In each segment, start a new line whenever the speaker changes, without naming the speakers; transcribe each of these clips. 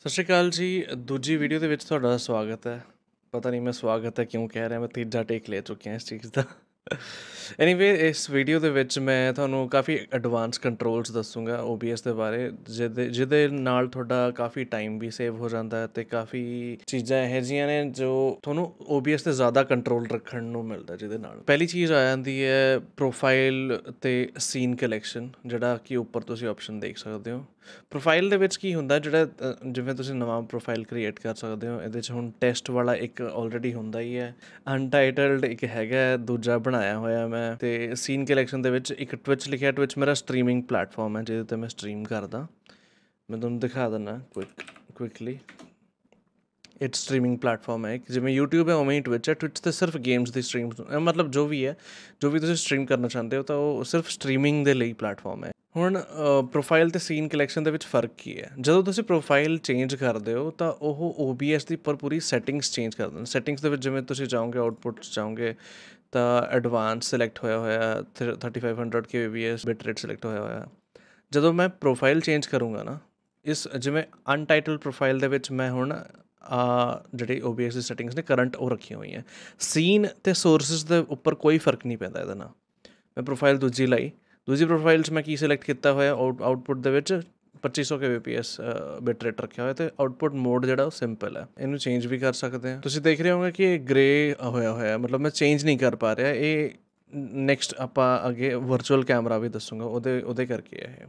ਸਤਿ ਸ਼੍ਰੀ ਅਕਾਲ ਜੀ। ਦੂਜੀ ਵੀਡੀਓ ਦੇ ਵਿੱਚ ਤੁਹਾਡਾ ਸਵਾਗਤ ਹੈ। ਪਤਾ ਨਹੀਂ ਮੈਂ ਸਵਾਗਤ ਹੈ ਕਿਉਂ ਕਹਿ ਰਿਹਾ, ਮੈਂ ਤੀਜਾ ਟੇਕ ਲੈ ਚੁੱਕਿਆ ਇਸ ਚੀਜ਼ ਦਾ। ਐਨੀਵੇ ਇਸ ਵੀਡੀਓ ਦੇ ਵਿੱਚ ਮੈਂ ਤੁਹਾਨੂੰ ਕਾਫੀ ਐਡਵਾਂਸ ਕੰਟਰੋਲਸ ਦੱਸੂਗਾ OBS ਦੇ ਬਾਰੇ, ਜਿਹਦੇ ਜਿਹਦੇ ਨਾਲ ਤੁਹਾਡਾ ਕਾਫੀ ਟਾਈਮ ਵੀ ਸੇਵ ਹੋ ਜਾਂਦਾ ਹੈ ਤੇ ਕਾਫੀ ਚੀਜ਼ਾਂ ਇਹੋ ਜਿਹੀਆਂ ਨੇ ਜੋ ਤੁਹਾਨੂੰ OBS ਤੇ ਜ਼ਿਆਦਾ ਕੰਟਰੋਲ ਰੱਖਣ ਨੂੰ ਮਿਲਦਾ ਜਿਹਦੇ ਨਾਲ। ਪਹਿਲੀ ਚੀਜ਼ ਆ ਜਾਂਦੀ ਹੈ ਪ੍ਰੋਫਾਈਲ ਤੇ ਸੀਨ ਕਲੈਕਸ਼ਨ ਜਿਹੜਾ ਕਿ ਉੱਪਰ ਤੁਸੀਂ ਆਪਸ਼ਨ ਦੇਖ ਸਕਦੇ ਹੋ। ਪ੍ਰੋਫਾਈਲ ਦੇ ਵਿੱਚ ਕੀ ਹੁੰਦਾ, ਜਿਹੜਾ ਜਿਵੇਂ ਤੁਸੀਂ ਨਵਾਂ ਪ੍ਰੋਫਾਈਲ ਕ੍ਰੀਏਟ ਕਰ ਸਕਦੇ ਹੋ, ਇਹਦੇ 'ਚ ਹੁਣ ਟੈਸਟ ਵਾਲਾ ਇੱਕ ਆਲਰੇਡੀ ਹੁੰਦਾ ਹੀ ਹੈ। ਅਨਟਾਈਟਲਡ ਇੱਕ ਹੈਗਾ ਦੂਜਾ ਬਣਾਇਆ ਹੋਇਆ ਮੈਂ ਤੇ ਸੀਨ ਕਲੈਕਸ਼ਨ ਦੇ ਵਿੱਚ ਇੱਕ ਟਵਿਚ ਲਿਖਿਆ ਟਵਿਚ ਮੇਰਾ ਸਟ੍ਰੀਮਿੰਗ ਪਲੇਟਫਾਰਮ ਹੈ, ਜਿਹਦੇ ਤੇ ਮੈਂ ਸਟ੍ਰੀਮ ਕਰਦਾ। ਮੈਂ ਤੁਹਾਨੂੰ ਦਿਖਾ ਦਿੰਦਾ quick quickly it streaming platform ਹੈ ਇੱਕ, ਜਿਵੇਂ YouTube ਹੈ, ਉਵੇਂ ਹੀ Twitch ਹੈ। Twitch ਤੇ ਸਿਰਫ ਗੇਮਸ ਦੀ ਸਟ੍ਰੀਮ ਮਤਲਬ ਜੋ ਵੀ ਹੈ, ਜੋ ਵੀ ਤੁਸੀਂ ਸਟ੍ਰੀਮ ਕਰਨਾ ਚਾਹੁੰਦੇ ਹੋ, ਤਾਂ ਉਹ ਸਿਰਫ ਸਟ੍ਰੀਮਿੰਗ ਦੇ ਲਈ ਪਲੇਟਫਾਰਮ ਹੈ। ਹੁਣ ਪ੍ਰੋਫਾਈਲ ਤੇ ਸੀਨ ਕਲੈਕਸ਼ਨ ਦੇ ਵਿੱਚ ਫ਼ਰਕ ਕੀ ਹੈ? ਜਦੋਂ ਤੁਸੀਂ ਪ੍ਰੋਫਾਈਲ ਚੇਂਜ ਕਰਦੇ ਹੋ, ਤਾਂ ਉਹ OBS ਦੀ ਪਰ ਪੂਰੀ ਸੈਟਿੰਗਸ ਚੇਂਜ ਕਰ ਦਿੰਦਾ ਸੈਟਿੰਗਸ ਦੇ ਵਿੱਚ ਜਿਵੇਂ ਤੁਸੀਂ ਚਾਹੋਗੇ ਆਊਟਪੁੱਟ ਚਾਹੋਗੇ ਤਾਂ ਐਡਵਾਂਸ ਸਿਲੈਕਟ ਹੋਇਆ ਹੋਇਆ 3500 kbps ਬਿਟ ਰੇਟ ਸਿਲੈਕਟ ਹੋਇਆ ਹੋਇਆ। ਜਦੋਂ ਮੈਂ ਪ੍ਰੋਫਾਈਲ ਚੇਂਜ ਕਰੂੰਗਾ ਨਾ, ਇਸ ਜਿਵੇਂ ਅਨਟਾਈਟਲ ਪ੍ਰੋਫਾਈਲ ਦੇ ਵਿੱਚ ਮੈਂ ਹੁਣ, ਆ, ਜਿਹੜੀ OBS ਦੀ ਸੈਟਿੰਗਸ ਨੇ ਕਰੰਟ ਉਹ ਰੱਖੀਆਂ ਹੋਈਆਂ। ਸੀਨ ਤੇ ਸੋਰਸਸ ਦੇ ਉੱਪਰ ਕੋਈ ਫ਼ਰਕ ਨਹੀਂ ਪੈਂਦਾ ਇਹਦੇ ਨਾਲ। ਮੈਂ ਪ੍ਰੋਫਾਈਲ ਦੂਜੀ ਲਈ। ਦੂਜੀ ਪ੍ਰੋਫਾਈਲ 'ਚ ਮੈਂ ਕੀ ਸਿਲੈਕਟ ਕੀਤਾ ਹੋਇਆ ਆਊਟਪੁੱਟ ਦੇ ਵਿੱਚ 2500 kbps ਬਿਟ ਰੇਟ ਰੱਖਿਆ ਹੋਇਆ ਤੇ ਆਊਟਪੁੱਟ ਮੋਡ ਜਿਹੜਾ ਉਹ ਸਿੰਪਲ ਹੈ। ਇਹਨੂੰ ਚੇਂਜ ਵੀ ਕਰ ਸਕਦੇ ਹਾਂ। ਤੁਸੀਂ ਦੇਖ ਰਹੇ ਹੋਗੇ ਕਿ ਇਹ ਗ੍ਰੇ ਹੋਇਆ ਹੋਇਆ ਮਤਲਬ ਮੈਂ ਚੇਂਜ ਨਹੀਂ ਕਰ ਪਾ ਰਿਹਾ। ਇਹ ਨੈਕਸਟ ਆਪਾਂ ਅੱਗੇ ਵਰਚੁਅਲ ਕੈਮਰਾ ਵੀ ਦੱਸੂਗਾ। ਉਹਦੇ ਉਹਦੇ ਕਰਕੇ ਹੈ ਇਹ।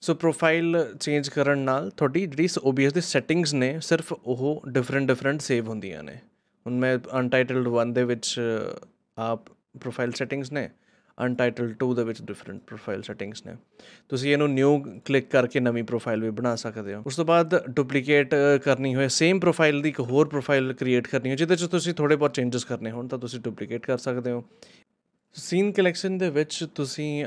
ਸੋ ਪ੍ਰੋਫਾਈਲ ਚੇਂਜ ਕਰਨ ਨਾਲ ਤੁਹਾਡੀ ਜਿਹੜੀ OBS ਦੀ ਸੈਟਿੰਗਸ ਨੇ, ਸਿਰਫ ਉਹ ਡਿਫਰੈਂਟ ਡਿਫਰੈਂਟ ਸੇਵ ਹੁੰਦੀਆਂ ਨੇ। ਹੁਣ ਮੈਂ ਅਨਟਾਈਟਲਡ 1 ਦੇ ਵਿੱਚ ਆਪ ਪ੍ਰੋਫਾਈਲ ਸੈਟਿੰਗਸ ਨੇ। ਅਨਟਾਈਟਲਡ 2 ਦੇ ਵਿੱਚ ਡਿਫਰੈਂਟ ਪ੍ਰੋਫਾਈਲ ਸੈਟਿੰਗਸ ਨੇ। ਤੁਸੀਂ ਇਹਨੂੰ ਨਿਊ ਕਲਿੱਕ ਕਰਕੇ ਨਵੀਂ ਪ੍ਰੋਫਾਈਲ ਵੀ ਬਣਾ ਸਕਦੇ ਹੋ। ਉਸ ਤੋਂ ਬਾਅਦ ਡੁਪਲੀਕੇਟ ਕਰਨੀ ਹੋਏ। ਸੇਮ ਪ੍ਰੋਫਾਈਲ ਦੀ ਇੱਕ ਹੋਰ ਪ੍ਰੋਫਾਈਲ ਕ੍ਰੀਏਟ ਕਰਨੀ ਹੋ ਜਿਹਦੇ 'ਚ ਤੁਸੀਂ ਥੋੜੇ ਬਹੁਤ ਚੇਂਜਸ ਕਰਨੇ ਹੋਣ, ਤਾਂ ਤੁਸੀਂ ਡੁਪਲੀਕੇਟ ਕਰ ਸਕਦੇ ਹੋ। ਸੀਨ ਕਲੈਕਸ਼ਨ ਦੇ ਵਿੱਚ ਤੁਸੀਂ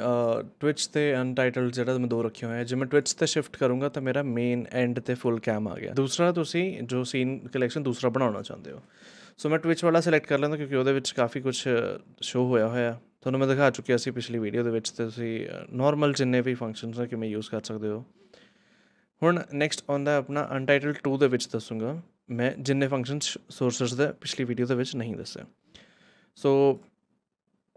ਟਵਿਚ ਤੇ ਅਨਟਾਈਟਲ ਜਿਹੜਾ ਮੈਂ ਦੋ ਰੱਖੇ ਹੋਏ ਆ ਜੇ ਮੈਂ ਟਵਿਚ ਤੇ ਸ਼ਿਫਟ ਕਰੂੰਗਾ, ਤਾਂ ਮੇਰਾ ਮੇਨ ਐਂਡ ਤੇ ਫੁੱਲ ਕੈਮ ਆ ਗਿਆ। ਦੂਸਰਾ ਤੁਸੀਂ ਜੋ ਸੀਨ ਕਲੈਕਸ਼ਨ ਦੂਸਰਾ ਬਣਾਉਣਾ ਚਾਹੁੰਦੇ ਹੋ। ਸੋ ਮੈਂ ਟਵਿਚ ਵਾਲਾ ਸਿਲੈਕਟ ਕਰ ਲੈਂਦਾ, ਕਿਉਂਕਿ ਉਹਦੇ ਵਿੱਚ ਕਾਫੀ ਕੁਝ ਸ਼ੋ ਹੋਇਆ ਹੋਇਆ। ਤੁਹਾਨੂੰ ਮੈਂ ਦਿਖਾ ਚੁੱਕਿਆ ਸੀ ਪਿਛਲੀ ਵੀਡੀਓ ਦੇ ਵਿੱਚ ਤੇ ਤੁਸੀਂ ਨਾਰਮਲ ਜਿੰਨੇ ਵੀ ਫੰਕਸ਼ਨਸ ਆ ਕਿਵੇਂ ਯੂਜ਼ ਕਰ ਸਕਦੇ ਹੋ। ਹੁਣ ਨੈਕਸਟ ਆਉਂਦਾ ਆਪਣਾ ਅਨਟਾਈਟਲਡ 2 ਦੇ ਵਿੱਚ ਦੱਸੂਗਾ। ਮੈਂ ਜਿੰਨੇ ਫੰਕਸ਼ਨਸ ਸੋਰਸਸ ਦੇ ਪਿਛਲੀ ਵੀਡੀਓ ਦੇ ਵਿੱਚ ਨਹੀਂ ਦੱਸਿਆ so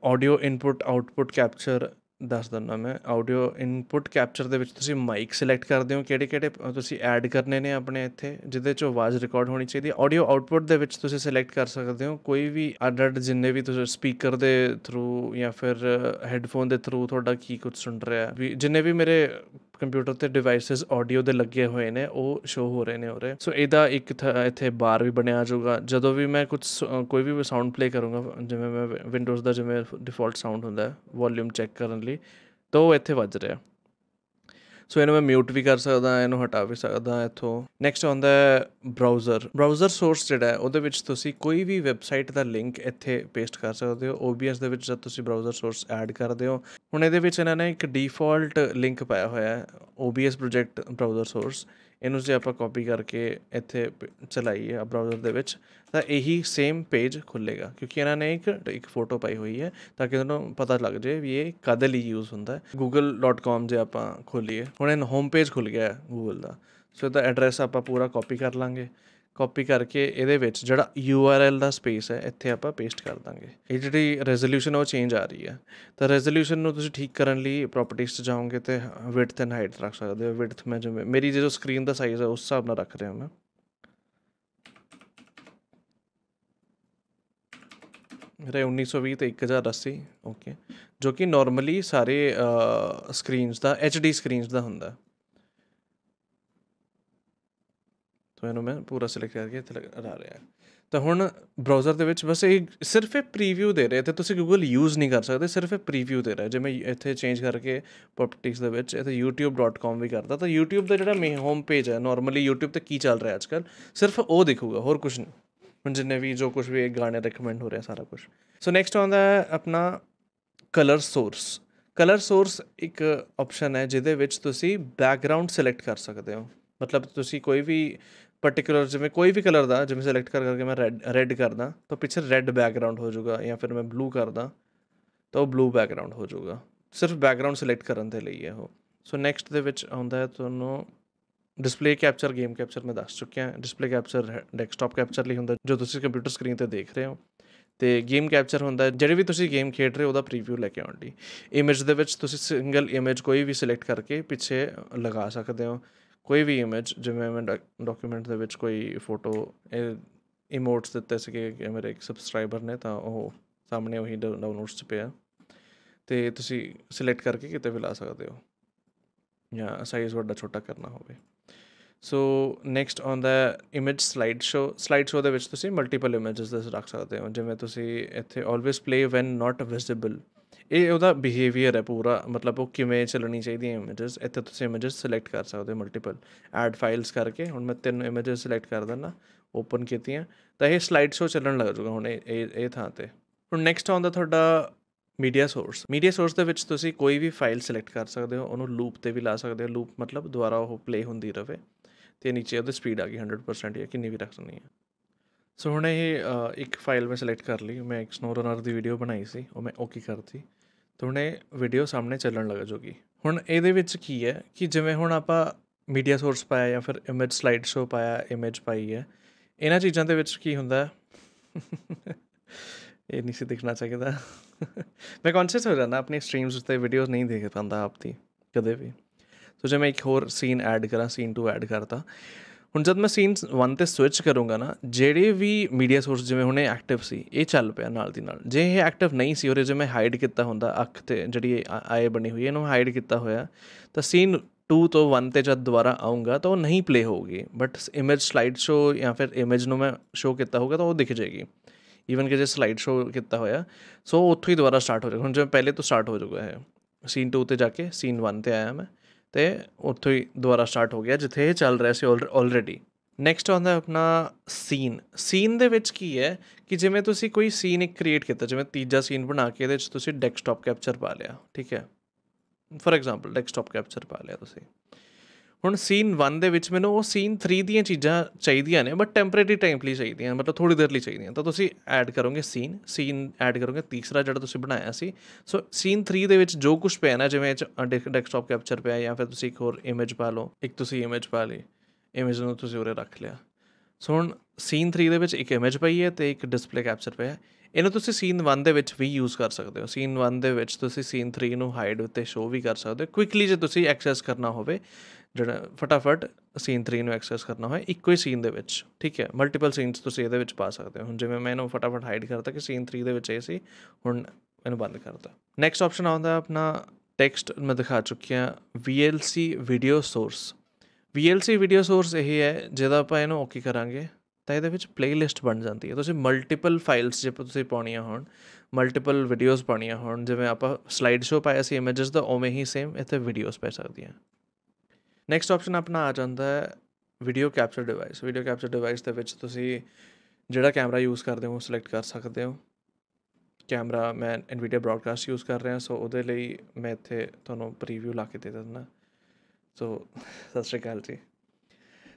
audio input output capture ਦੱਸ ਦਿੰਦਾ ਮੈਂ ਆਡੀਓ ਇਨਪੁਟ ਕੈਪਚਰ ਦੇ ਵਿੱਚ ਤੁਸੀਂ ਮਾਈਕ ਸਿਲੈਕਟ ਕਰਦੇ ਹੋ, ਕਿਹੜੇ ਕਿਹੜੇ ਤੁਸੀਂ ਐਡ ਕਰਨੇ ਨੇ ਆਪਣੇ ਇੱਥੇ, ਜਿਹਦੇ 'ਚ ਆਵਾਜ਼ ਰਿਕਾਰਡ ਹੋਣੀ ਚਾਹੀਦੀ ਹੈ। ਆਡੀਓ ਆਊਟਪੁੱਟ ਦੇ ਵਿੱਚ ਤੁਸੀਂ ਸਿਲੈਕਟ ਕਰ ਸਕਦੇ ਹੋ, ਕੋਈ ਵੀ ਅਡਡ ਜਿੰਨੇ ਵੀ ਤੁਸੀਂ ਸਪੀਕਰ ਦੇ ਥਰੂ ਜਾਂ ਫਿਰ ਹੈੱਡਫੋਨ ਦੇ ਥਰੂ ਤੁਹਾਡਾ ਕੀ ਕੁਝ ਸੁਣ ਰਿਹਾ ਵੀ ਜਿੰਨੇ ਵੀ ਮੇਰੇ ਕੰਪਿਊਟਰ ਤੇ ਡਿਵਾਈਸਸ ਆਡੀਓ ਦੇ ਲੱਗੇ ਹੋਏ ਨੇ, ਉਹ ਸ਼ੋ ਹੋ ਰਹੇ ਨੇ ਉਰੇ। ਸੋ ਇਹਦਾ ਇੱਕ ਇੱਥੇ ਬਾਰ ਵੀ ਬਣਿਆ ਜਾਊਗਾ। ਜਦੋਂ ਵੀ ਮੈਂ ਕੁਝ ਕੋਈ ਵੀ ਸਾਊਂਡ ਪਲੇ ਕਰੂੰਗਾ, ਜਿਵੇਂ ਮੈਂ ਵਿੰਡੋਜ਼ ਦਾ ਜਿਵੇਂ ਡਿਫਾਲਟ ਸਾਊਂਡ ਹੁੰਦਾ ਵੋਲਿਊਮ ਚੈੱਕ ਕਰਨ ਲਈ, ਤਾਂ ਉਹ ਇੱਥੇ ਵੱਜ ਰਿਹਾ। ਸੋ ਇਹਨੂੰ ਮੈਂ ਮਿਊਟ ਵੀ ਕਰ ਸਕਦਾ, ਇਹਨੂੰ ਹਟਾ ਵੀ ਸਕਦਾ ਇੱਥੋਂ। ਨੈਕਸਟ ਆਉਂਦਾ ਹੈ ਬ੍ਰਾਊਜ਼ਰ ਬ੍ਰਾਊਜ਼ਰ ਸੋਰਸ ਜਿਹੜਾ ਹੈ, ਉਹਦੇ ਵਿੱਚ ਤੁਸੀਂ ਕੋਈ ਵੀ ਵੈਬਸਾਈਟ ਦਾ ਲਿੰਕ ਇੱਥੇ ਪੇਸਟ ਕਰ ਸਕਦੇ ਹੋ। OBS ਦੇ ਵਿੱਚ ਜਦ ਤੁਸੀਂ ਬ੍ਰਾਊਜ਼ਰ ਸੋਰਸ ਐਡ ਕਰਦੇ ਹੋ, ਹੁਣ ਇਹਦੇ ਵਿੱਚ ਇਹਨਾਂ ਨੇ ਇੱਕ ਡਿਫਾਲਟ ਲਿੰਕ ਪਾਇਆ ਹੋਇਆ ਹੈ OBS ਪ੍ਰੋਜੈਕਟ ਬ੍ਰਾਊਜ਼ਰ ਸੋਰਸ ਇਹਨੂੰ ਜੇ ਆਪਾਂ ਕਾਪੀ ਕਰਕੇ ਇੱਥੇ ਚਲਾਈਏ ਬ੍ਰਾਊਜ਼ਰ ਦੇ ਵਿੱਚ, ਤਾਂ ਇਹੀ ਸੇਮ ਪੇਜ ਖੁੱਲੇਗਾ, ਕਿਉਂਕਿ ਇਹਨਾਂ ਨੇ ਇੱਕ ਇੱਕ ਫੋਟੋ ਪਾਈ ਹੋਈ ਹੈ, ਤਾਂ ਕਿ ਤੁਹਾਨੂੰ ਪਤਾ ਲੱਗ ਜਾਏ ਵੀ ਇਹ ਕਦ ਲਈ ਯੂਜ਼ ਹੁੰਦਾ ਹੈ। google.com ਜੇ ਆਪਾਂ ਖੋਲੀਏ, ਹੁਣ ਇਹ ਹੋਮ ਪੇਜ ਖੁੱਲ ਗਿਆ ਹੈ ਗੂਗਲ ਦਾ, ਸੋ ਇਹਦਾ ਐਡਰੈਸ ਆਪਾਂ ਪੂਰਾ ਕਾਪੀ ਕਰ ਲਾਂਗੇ। ਕਾਪੀ ਕਰਕੇ ਇਹਦੇ ਵਿੱਚ ਜਿਹੜਾ URL ਦਾ ਸਪੇਸ ਹੈ, ਇੱਥੇ ਆਪਾਂ ਪੇਸਟ ਕਰ ਦਾਂਗੇ। ਇਹ ਜਿਹੜੀ ਰੈਜ਼ੋਲੂਸ਼ਨ ਉਹ ਚੇਂਜ ਆ ਰਹੀ ਹੈ ਤਾਂ ਰੈਜ਼ੋਲੂਸ਼ਨ ਨੂੰ ਤੁਸੀਂ ਠੀਕ ਕਰਨ ਲਈ ਪ੍ਰੋਪਰਟੀਜ਼ 'ਚ ਜਾਓਗੇ ਤੇ ਵਿਡਥ ਐਂਡ ਹਾਈਟ ਰੱਖ ਸਕਦੇ ਹੋ। ਵਿਡਥ ਮੈਂ ਜਿਵੇਂ, ਮੇਰੀ ਜੋ ਸਕਰੀਨ ਦਾ ਸਾਈਜ਼ ਹੈ ਉਸ ਹਿਸਾਬ ਨਾਲ ਰੱਖ ਰਿਹਾ ਮੈਂ। ਮੇਰਾ 1920 ਤੇ 1080 ਓਕੇ ਜੋ ਕਿ ਨਾਰਮਲੀ ਸਾਰੇ ਸਕਰੀਨਸ ਦਾ HD ਸਕਰੀਨਸ ਦਾ ਹੁੰਦਾ। ਤਾਂ ਇਹਨੂੰ ਮੈਂ ਪੂਰਾ ਸਿਲੈਕਟ ਕਰਕੇ ਇੱਥੇ ਲਗਾ ਰਿਹਾ। ਤਾਂ ਹੁਣ ਬ੍ਰਾਊਜ਼ਰ ਦੇ ਵਿੱਚ ਬਸ ਇਹ ਸਿਰਫ ਇਹ ਪ੍ਰੀਵਿਊ ਦੇ ਰਿਹਾ ਤੇ ਤੁਸੀਂ ਗੂਗਲ ਯੂਜ਼ ਨਹੀਂ ਕਰ ਸਕਦੇ, ਸਿਰਫ ਇਹ ਪ੍ਰੀਵਿਊ ਦੇ ਰਿਹਾ ਜੇ ਮੈਂ ਇੱਥੇ ਚੇਂਜ ਕਰਕੇ ਪ੍ਰੋਪਰਟੀਜ਼ ਦੇ ਵਿੱਚ ਇੱਥੇ youtube.com ਵੀ ਕਰਦਾ ਤਾਂ YouTube ਦਾ ਜਿਹੜਾ ਮੇਨ ਹੋਮ ਪੇਜ ਹੈ ਨਾਰਮਲੀ YouTube ਤੇ ਕੀ ਚੱਲ ਰਿਹਾ ਅੱਜਕੱਲ ਸਿਰਫ ਉਹ ਦਿਖੂਗਾ, ਹੋਰ ਕੁਝ ਨਹੀਂ। ਹੁਣ ਜਿੰਨੇ ਵੀ ਜੋ ਕੁਝ ਵੀ ਗਾਣੇ ਰეკਮੈਂਡ ਹੋ ਰਿਹਾ ਸਾਰਾ ਕੁਝ ਸੋ ਨੈਕਸਟ ਆਉਂਦਾ ਹੈ ਆਪਣਾ ਕਲਰ ਸੋਰਸ ਕਲਰ ਸੋਰਸ ਇੱਕ ਆਪਸ਼ਨ ਹੈ ਜਿਹਦੇ ਵਿੱਚ ਤੁਸੀਂ ਬੈਕਗ੍ਰਾਉਂਡ ਸਿਲੈਕਟ ਕਰ ਸਕਦੇ ਹੋ। ਮਤਲਬ ਤੁਸੀਂ ਕੋਈ ਵੀ ਪਾਰਟਿਕੂਲਰ ਜਿਵੇਂ ਕੋਈ ਵੀ ਕਲਰ ਦਾ, ਜਿਵੇਂ ਸਿਲੈਕਟ ਕਰ ਕਰਕੇ ਮੈਂ ਰੈੱਡ ਰੈੱਡ ਕਰਦਾ, ਤਾਂ ਪਿੱਛੇ ਰੈੱਡ ਬੈਕਗ੍ਰਾਉਂਡ ਹੋ ਜਾਊਗਾ ਜਾਂ ਫਿਰ ਮੈਂ ਬਲੂ ਕਰਦਾ, ਤਾਂ ਉਹ ਬਲੂ ਬੈਕਗ੍ਰਾਉਂਡ ਹੋ ਜਾਊਗਾ। ਸਿਰਫ ਬੈਕਗ੍ਰਾਉਂਡ ਸਿਲੈਕਟ ਕਰਨ ਦੇ ਲਈ ਹੈ ਉਹ। ਸੋ ਨੈਕਸਟ ਦੇ ਵਿੱਚ ਆਉਂਦਾ ਹੈ ਤੁਹਾਨੂੰ ਡਿਸਪਲੇ ਕੈਪਚਰ ਗੇਮ ਕੈਪਚਰ ਮੈਂ ਦੱਸ ਚੁੱਕਿਆ। ਡਿਸਪਲੇ ਕੈਪਚਰ ਡੈਸਕਟਾਪ ਕੈਪਚਰ ਲਈ ਹੁੰਦਾ, ਜੋ ਤੁਸੀਂ ਕੰਪਿਊਟਰ ਸਕਰੀਨ ਤੇ ਦੇਖ ਰਹੇ ਹੋ। ਤੇ ਗੇਮ ਕੈਪਚਰ ਹੁੰਦਾ ਜਿਹੜੇ ਵੀ ਤੁਸੀਂ ਗੇਮ ਖੇਡ ਰਹੇ ਹੋ, ਉਹਦਾ ਪ੍ਰੀਵਿਊ ਲੈ ਕੇ ਆਉਣ ਦੀ। ਇਮੇਜ ਦੇ ਵਿੱਚ ਤੁਸੀਂ ਸਿੰਗਲ ਇਮੇਜ ਕੋਈ ਵੀ ਸਿਲੈਕਟ ਕਰਕੇ ਪਿੱਛੇ ਲਗਾ ਸਕਦੇ ਹੋ। ਕੋਈ ਵੀ ਇਮੇਜ ਜਿਵੇਂ ਮੈਂ ਡਾਕੂਮੈਂਟ ਦੇ ਵਿੱਚ ਕੋਈ ਫੋਟੋ ਇਮੋਟਸ ਦਿੱਤੇ ਸੀਗੇ ਕਿ ਮੇਰੇ ਇੱਕ ਸਬਸਕ੍ਰਾਈਬਰ ਨੇ, ਤਾਂ ਉਹ ਸਾਹਮਣੇ ਉਹੀ ਡਾਊਨਲੋਡਸ 'ਚ ਪਿਆ। ਤੇ ਤੁਸੀਂ ਸਿਲੈਕਟ ਕਰਕੇ ਕਿਤੇ ਵੀ ਲਾ ਸਕਦੇ ਹੋ। ਜਾਂ ਸਾਈਜ਼ ਵੱਡਾ ਛੋਟਾ ਕਰਨਾ ਹੋਵੇ। ਸੋ ਨੈਕਸਟ ਔਨ ਦਾ image slide show slide show ਦੇ ਵਿੱਚ ਤੁਸੀਂ ਮਲਟੀਪਲ ਇਮੇजेस ਦੇ ਰੱਖ ਸਕਦੇ ਹੋ। ਜਿਵੇਂ ਤੁਸੀਂ ਇੱਥੇ always play when not visible ਇਹ ਉਹਦਾ ਬਿਹੇਵੀਅਰ ਹੈ ਪੂਰਾ, ਮਤਲਬ ਉਹ ਕਿਵੇਂ ਚੱਲਣੀ ਚਾਹੀਦੀ ਹੈ ਇਮੇजेस ਇੱਥੇ ਤੁਸੀਂ ਇਮੇजेस ਸਿਲੈਕਟ ਕਰ ਸਕਦੇ ਹੋ ਮਲਟੀਪਲ ਐਡ ਫਾਈਲਸ ਕਰਕੇ। ਹੁਣ ਮੈਂ ਤਿੰਨ ਇਮੇजेस ਸਿਲੈਕਟ ਕਰ ਦਿੰਦਾ ਓਪਨ ਕੀਤੀਆਂ, ਤਾਂ ਇਹ ਸਲਾਈਡ ਸ਼ੋ ਚੱਲਣ ਲੱਗ ਜੂਗਾ ਹੁਣ ਇਹ ਇਹ ਥਾਂ ਤੇ। ਹੁਣ ਨੈਕਸਟ ਆਉਂਦਾ ਤੁਹਾਡਾ ਮੀਡੀਆ ਸੋਰਸ ਮੀਡੀਆ ਸੋਰਸ ਦੇ ਵਿੱਚ ਤੁਸੀਂ ਕੋਈ ਵੀ ਫਾਈਲ ਸਿਲੈਕਟ ਕਰ ਸਕਦੇ ਹੋ, ਉਹਨੂੰ ਲੂਪ ਤੇ ਵੀ ਲਾ ਸਕਦੇ ਹੋ। ਲੂਪ ਮਤਲਬ ਦੁਬਾਰਾ ਉਹ ਪਲੇ ਹੁੰਦੀ ਰਹੇ ਤੇ ਨੀਚੇ ਉਹਦੀ ਸਪੀਡ ਆ ਗਈ 100% ਜਾਂ ਕਿੰਨੀ ਵੀ ਰੱਖ ਰੱਖਣੀ ਹੈ ਸੋ ਹੁਣ ਇਹ ਇੱਕ ਫਾਈਲ ਮੈਂ ਸਿਲੈਕਟ ਕਰ ਲਈ, ਮੈਂ ਇੱਕ ਸਨੋ ਰਨਰ ਦੀ ਵੀਡੀਓ ਬਣਾਈ ਸੀ, ਉਹ ਮੈਂ ਓਕੇ ਕਰਤੀ। ਤਾਂ ਹੁਣ ਵੀਡੀਓ ਸਾਹਮਣੇ ਚੱਲਣ ਲੱਗ ਜੂਗੀ। ਹੁਣ ਇਹਦੇ ਵਿੱਚ ਕੀ ਹੈ ਕਿ ਜਿਵੇਂ ਹੁਣ ਆਪਾਂ ਮੀਡੀਆ ਸੋਰਸ ਪਾਇਆ ਜਾਂ ਫਿਰ ਇਮੇਜ ਸਲਾਈਡ ਸ਼ੋ ਪਾਇਆ ਇਮੇਜ ਪਾਈ ਹੈ, ਇਹਨਾਂ ਚੀਜ਼ਾਂ ਦੇ ਵਿੱਚ ਕੀ ਹੁੰਦਾ? ਇਹ ਨਹੀਂ ਸੀ ਦਿਖਣਾ ਚਾਹੀਦਾ। ਮੈਂ ਕੌਨਸ਼ੀਅਸ ਹੋ ਜਾਂਦਾ, ਆਪਣੀ ਸਟ੍ਰੀਮਸ ਉੱਤੇ ਵੀਡੀਓਜ਼ ਨਹੀਂ ਦੇਖ ਪਾਉਂਦਾ ਆਪਦੀ ਕਦੇ ਵੀ। ਸੋ ਜੇ ਮੈਂ ਇੱਕ ਹੋਰ ਸੀਨ ਐਡ ਕਰਾਂ ਸੀਨ 2 ਐਡ ਕਰਤਾ ਹੁਣ ਜਦ ਮੈਂ ਸੀਨ 1 ਤੇ ਸਵਿਚ ਕਰੂੰਗਾ ਨਾ, ਜਿਹੜੇ ਵੀ ਮੀਡੀਆ ਸੋਰਸ ਜਿਵੇਂ ਹੁਣੇ ਐਕਟਿਵ ਸੀ, ਇਹ ਚੱਲ ਪਿਆ ਨਾਲ ਦੀ ਨਾਲ। ਜੇ ਇਹ ਐਕਟਿਵ ਨਹੀਂ ਸੀ ਔਰ ਜੇ ਮੈਂ ਹਾਈਡ ਕੀਤਾ ਹੁੰਦਾ, ਅੱਖ ਤੇ ਜਿਹੜੀ ਆਏ ਬਣੀ ਹੋਈ ਹੈ, ਇਹਨੂੰ ਹਾਈਡ ਕੀਤਾ ਹੋਇਆ, ਤਾਂ ਸੀਨ 2 ਤੋਂ 1 ਤੇ ਜਦ ਦੁਬਾਰਾ ਆਉਂਗਾ ਤਾਂ ਉਹ ਨਹੀਂ ਪਲੇ ਹੋਊਗੀ। ਬਟ ਇਮੇਜ ਸਲਾਈਡ ਸ਼ੋ ਜਾਂ ਫਿਰ ਇਮੇਜ ਨੂੰ ਮੈਂ ਸ਼ੋ ਕੀਤਾ ਹੋਊਗਾ, ਤਾਂ ਉਹ ਦਿਖ ਜਾਏਗੀ। ਈਵਨ ਕਿ ਜੇ ਸਲਾਈਡ ਸ਼ੋ ਕੀਤਾ ਹੋਇਆ ਸੋ ਉੱਥੋਂ ਹੀ ਦੁਬਾਰਾ ਸਟਾਰਟ ਹੋ ਜਾਏਗਾ। ਹੁਣ ਜਿਵੇਂ ਪਹਿਲੇ ਤੋਂ ਸਟਾਰਟ ਹੋ ਜਾਊਗਾ ਇਹ। ਸੀਨ 2 ਤੇ ਜਾ ਕੇ ਸੀਨ 1 ਤੇ ਆਇਆ ਮੈਂ। ਤੇ ਉੱਥੋਂ ਹੀ ਦੁਬਾਰਾ ਸਟਾਰਟ ਹੋ ਗਿਆ, ਜਿੱਥੇ ਇਹ ਚੱਲ ਰਿਹਾ ਸੀ ਆਲਰੇਡੀ ਨੈਕਸਟ ਆਉਂਦਾ ਆਪਣਾ ਸੀਨ ਸੀਨ ਦੇ ਵਿੱਚ ਕੀ ਹੈ ਕਿ ਜਿਵੇਂ ਤੁਸੀਂ ਕੋਈ ਸੀਨ ਇੱਕ ਕ੍ਰੀਏਟ ਕੀਤਾ, ਜਿਵੇਂ ਤੀਜਾ ਸੀਨ ਬਣਾ ਕੇ ਇਹਦੇ ਵਿੱਚ ਤੁਸੀਂ ਡੈਸਕਟਾਪ ਕੈਪਚਰ ਪਾ ਲਿਆ, ਠੀਕ ਹੈ? ਫੋਰ ਐਗਜ਼ਾਮਪਲ ਡੈਸਕਟਾਪ ਕੈਪਚਰ ਪਾ ਲਿਆ ਤੁਸੀਂ। ਹੁਣ ਸੀਨ 1 ਦੇ ਵਿੱਚ ਮੈਨੂੰ ਉਹ ਸੀਨ 3 ਦੀਆਂ ਚੀਜ਼ਾਂ ਚਾਹੀਦੀਆਂ ਨੇ ਬਟ ਟੈਂਪਰੇਰੀ ਟਾਈਮ ਲਈ ਚਾਹੀਦੀਆਂ, ਮਤਲਬ ਥੋੜੀ ਦੇਰ ਲਈ ਚਾਹੀਦੀਆਂ। ਤਾਂ ਤੁਸੀਂ ਐਡ ਕਰੋਗੇ ਸੀਨ ਸੀਨ ਐਡ ਕਰੋਗੇ, ਤੀਸਰਾ ਜਿਹੜਾ ਤੁਸੀਂ ਬਣਾਇਆ ਸੀ। ਸੋ ਸੀਨ 3 ਦੇ ਵਿੱਚ ਜੋ ਕੁਝ ਪਿਆ ਨਾ, ਜਿਵੇਂ ਡੈਸਕਟਾਪ ਕੈਪਚਰ ਪਿਆ, ਜਾਂ ਫਿਰ ਤੁਸੀਂ ਇੱਕ ਹੋਰ ਇਮੇਜ ਪਾ ਲਓ, ਇੱਕ ਤੁਸੀਂ ਇਮੇਜ ਪਾ ਲਈ ਇਮੇਜ ਨੂੰ ਤੁਸੀਂ ਉਰੇ ਰੱਖ ਲਿਆ। ਸੋ ਹੁਣ ਸੀਨ 3 ਦੇ ਵਿੱਚ ਇੱਕ ਇਮੇਜ ਪਈ ਹੈ ਤੇ ਇੱਕ ਡਿਸਪਲੇ ਕੈਪਚਰ ਪਿਆ ਇਹਨੂੰ ਤੁਸੀਂ ਸੀਨ 1 ਦੇ ਵਿੱਚ ਵੀ ਯੂਜ਼ ਕਰ ਸਕਦੇ ਹੋ। ਸੀਨ 1 ਦੇ ਵਿੱਚ ਤੁਸੀਂ ਸੀਨ 3 ਨੂੰ ਹਾਈਡ ਉੱਤੇ ਸ਼ੋ ਵੀ ਕਰ ਸਕਦੇ ਹੋ। ਕੁਇਕਲੀ ਜੇ ਤੁਸੀਂ ਐਕਸੈਸ ਕਰਨਾ ਹੋਵੇ ਜਿਹੜਾ ਫਟਾਫਟ ਸੀਨ 3 ਨੂੰ ਐਕਸੈਸ ਕਰਨਾ ਹੋਏ ਇੱਕੋ ਹੀ ਸੀਨ ਦੇ ਵਿੱਚ, ਠੀਕ ਹੈ? ਮਲਟੀਪਲ ਸੀਨਸ ਤੁਸੀਂ ਇਹਦੇ ਵਿੱਚ ਪਾ ਸਕਦੇ ਹੋ। ਹੁਣ ਜਿਵੇਂ ਮੈਂ ਇਹਨੂੰ ਫਟਾਫਟ ਹਾਈਡ ਕਰਤਾ ਕਿ ਸੀਨ 3 ਦੇ ਵਿੱਚ ਇਹ ਸੀ, ਹੁਣ ਇਹਨੂੰ ਬੰਦ ਕਰਤਾ। ਨੈਕਸਟ ਆਪਸ਼ਨ ਆਉਂਦਾ ਆਪਣਾ ਟੈਕਸਟ ਮੈਂ ਦਿਖਾ ਚੁੱਕਿਆ VLC video source VLC video source ਇਹ ਹੈ, ਜਿਹਦਾ ਆਪਾਂ ਇਹਨੂੰ ਓਕੇ ਕਰਾਂਗੇ, ਤਾਂ ਇਹਦੇ ਵਿੱਚ ਪਲੇਲਿਸਟ ਬਣ ਜਾਂਦੀ ਹੈ। ਤੁਸੀਂ ਮਲਟੀਪਲ ਫਾਈਲਸ ਜੇ ਤੁਸੀਂ ਪਾਉਣੀਆਂ ਹੋਣ ਮਲਟੀਪਲ ਵੀਡੀਓਜ਼ ਪਾਉਣੀਆਂ ਹੋਣ, ਜਿਵੇਂ ਆਪਾਂ ਸਲਾਈਡ ਸ਼ੋ ਪਾਇਆ ਸੀ ਇਮੇजेस ਦਾ, ਉਵੇਂ ਹੀ ਸੇਮ ਇੱਥੇ ਵੀਡੀਓਜ਼ ਪੈ ਸਕਦੀਆਂ। ਨੈਕਸਟ ਆਪਸ਼ਨ ਆਪਣਾ ਆ ਜਾਂਦਾ ਹੈ video capture device video capture device ਦੇ ਵਿੱਚ ਤੁਸੀਂ ਜਿਹੜਾ ਕੈਮਰਾ ਯੂਜ਼ ਕਰਦੇ ਹੋ ਸਿਲੈਕਟ ਕਰ ਸਕਦੇ ਹੋ। ਕੈਮਰਾ ਮੈਂ ਐਨਵੀਡੀਆ ਬ੍ਰਾਡਕਾਸਟ ਯੂਜ਼ ਕਰ ਰਿਹਾ ਸੋ ਉਹਦੇ ਲਈ ਮੈਂ ਇੱਥੇ ਤੁਹਾਨੂੰ ਪ੍ਰੀਵਿਊ ਲਾ ਕੇ ਦੇ ਦਿੰਦਾ। ਸੋ ਸਤਿ ਸ਼੍ਰੀ ਅਕਾਲ ਜੀ।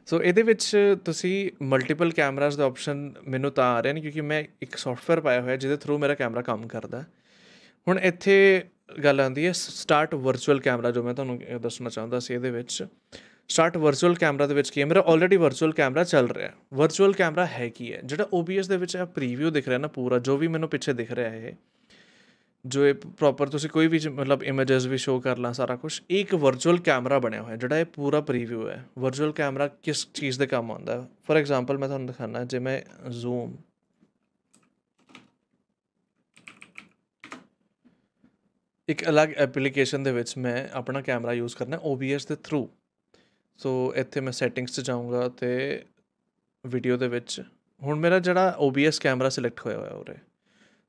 ਸੋ ਇਹਦੇ ਵਿੱਚ ਤੁਸੀਂ ਮਲਟੀਪਲ ਕੈਮਰਾਸ ਦਾ ਆਪਸ਼ਨ ਮੈਨੂੰ ਤਾਂ ਆ ਰਿਹਾ ਨਹੀਂ ਕਿਉਂਕਿ ਮੈਂ ਇੱਕ ਸੌਫਟਵੇਅਰ ਪਾਇਆ ਹੋਇਆ, ਜਿਹਦੇ ਥਰੂ ਮੇਰਾ ਕੈਮਰਾ ਕੰਮ ਕਰਦਾ। ਹੁਣ ਇੱਥੇ ਗੱਲ ਆਉਂਦੀ ਹੈ ਸਟਾਰਟ ਵਰਚੁਅਲ ਕੈਮਰਾ ਜੋ ਮੈਂ ਤੁਹਾਨੂੰ ਦੱਸਣਾ ਚਾਹੁੰਦਾ ਸੀ ਇਹਦੇ ਵਿੱਚ। ਸਟਾਰਟ ਵਰਚੁਅਲ ਕੈਮਰਾ ਦੇ ਵਿੱਚ ਕੀ ਹੈ? ਮੇਰਾ ਆਲਰੇਡੀ ਵਰਚੁਅਲ ਕੈਮਰਾ ਚੱਲ ਰਿਹਾ ਵਰਚੁਅਲ ਕੈਮਰਾ ਹੈ ਕੀ ਹੈ? ਜਿਹੜਾ OBS ਦੇ ਵਿੱਚ ਆ ਪ੍ਰੀਵਿਊ ਦਿਖ ਰਿਹਾ ਨਾ ਪੂਰਾ, ਜੋ ਵੀ ਮੈਨੂੰ ਪਿੱਛੇ ਦਿਖ ਰਿਹਾ ਹੈ ਜੋ ਇਹ ਪ੍ਰੋਪਰ ਤੁਸੀਂ ਕੋਈ ਵੀ ਮਤਲਬ ਇਮੇजेस ਵੀ ਸ਼ੋ ਕਰ ਲਾਂ ਸਾਰਾ ਕੁਝ ਇੱਕ ਵਰਚੁਅਲ ਕੈਮਰਾ ਬਣਿਆ ਹੋਇਆ ਜਿਹੜਾ ਇਹ ਪੂਰਾ ਪ੍ਰੀਵਿਊ ਹੈ। ਵਰਚੁਅਲ ਕੈਮਰਾ ਕਿਸ ਚੀਜ਼ ਦੇ ਕੰਮ ਆਉਂਦਾ ਫੋਰ ਐਗਜ਼ਾਮਪਲ ਮੈਂ ਤੁਹਾਨੂੰ ਦਿਖਾਣਾ ਜੇ ਮੈਂ ਜ਼ੂਮ ਇੱਕ ਅਲੱਗ ਐਪਲੀਕੇਸ਼ਨ ਦੇ ਵਿੱਚ ਮੈਂ ਆਪਣਾ ਕੈਮਰਾ ਯੂਜ਼ ਕਰਨਾ OBS ਦੇ ਥਰੂ ਸੋ ਇੱਥੇ ਮੈਂ ਸੈਟਿੰਗਸ 'ਚ ਜਾਊਂਗਾ ਤੇ ਵੀਡੀਓ ਦੇ ਵਿੱਚ ਹੁਣ ਮੇਰਾ ਜਿਹੜਾ OBS ਕੈਮਰਾ ਸਿਲੈਕਟ ਹੋਇਆ ਹੋਇਆ ਉਰੇ।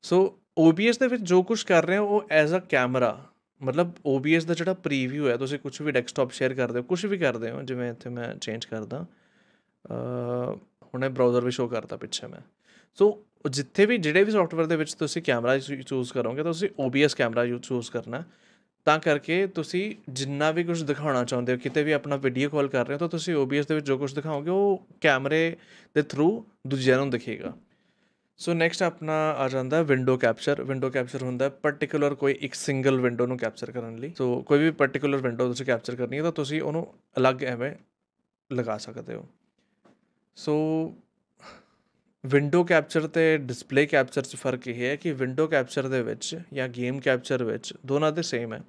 ਸੋ OBS ਦੇ ਵਿੱਚ ਜੋ ਕੁਝ ਕਰ ਰਹੇ ਹਾਂ, ਉਹ ਐਜ਼ ਅ ਕੈਮਰਾ ਮਤਲਬ OBS ਦਾ ਜਿਹੜਾ ਪ੍ਰੀਵਿਊ ਹੈ, ਤੁਸੀਂ ਕੁਝ ਵੀ ਡੈਸਕਟਾਪ ਸ਼ੇਅਰ ਕਰਦੇ ਹੋ ਕੁਝ ਵੀ ਕਰਦੇ ਹੋ, ਜਿਵੇਂ ਇੱਥੇ ਮੈਂ ਚੇਂਜ ਕਰਦਾ। ਹੁਣੇ ਬ੍ਰਾਊਜ਼ਰ ਵੀ ਸ਼ੋ ਕਰਦਾ ਪਿੱਛੇ ਮੈਂ। ਸੋ ਜਿੱਥੇ ਵੀ ਜਿਹੜੇ ਵੀ ਸੌਫਟਵੇਅਰ ਦੇ ਵਿੱਚ ਤੁਸੀਂ ਕੈਮਰਾ ਚੂਜ਼ ਕਰੋਗੇ, ਤਾਂ ਤੁਸੀਂ OBS ਕੈਮਰਾ ਯੂ ਚੂਜ਼ ਕਰਨਾ। ਤਾਂ ਕਰਕੇ ਤੁਸੀਂ ਜਿੰਨਾ ਵੀ ਕੁਝ ਦਿਖਾਉਣਾ ਚਾਹੁੰਦੇ ਹੋ, ਕਿਤੇ ਵੀ ਆਪਣਾ ਵੀਡੀਓ ਕਾਲ ਕਰ ਰਹੇ ਹੋ, ਤਾਂ ਤੁਸੀਂ OBS ਦੇ ਵਿੱਚ ਜੋ ਕੁਝ ਦਿਖਾਓਗੇ, ਉਹ ਕੈਮਰੇ ਦੇ ਥਰੂ ਦੂਜਿਆਂ ਨੂੰ ਦਿਖੇਗਾ। ਸੋ ਨੈਕਸਟ ਆਪਣਾ ਆ ਜਾਂਦਾ ਵਿੰਡੋ ਕੈਪਚਰ ਵਿੰਡੋ ਕੈਪਚਰ ਹੁੰਦਾ ਪਾਰਟਿਕੂਲਰ ਕੋਈ ਇੱਕ ਸਿੰਗਲ ਵਿੰਡੋ ਨੂੰ ਕੈਪਚਰ ਕਰਨ ਲਈ। ਸੋ ਕੋਈ ਵੀ ਪਾਰਟਿਕੂਲਰ ਵਿੰਡੋ ਤੁਸੀਂ ਕੈਪਚਰ ਕਰਨੀ ਹੈ, ਤਾਂ ਤੁਸੀਂ ਉਹਨੂੰ ਅਲੱਗ ਐਵੇਂ ਲਗਾ ਸਕਦੇ ਹੋ। ਸੋ ਵਿੰਡੋ ਕੈਪਚਰ ਤੇ ਡਿਸਪਲੇ ਕੈਪਚਰ 'ਚ ਫ਼ਰਕ ਇਹ ਹੈ ਕਿ ਵਿੰਡੋ ਕੈਪਚਰ ਦੇ ਵਿੱਚ ਜਾਂ ਗੇਮ ਕੈਪਚਰ ਵਿੱਚ ਦੋਨਾਂ ਦੇ ਸੇਮ ਹੈ।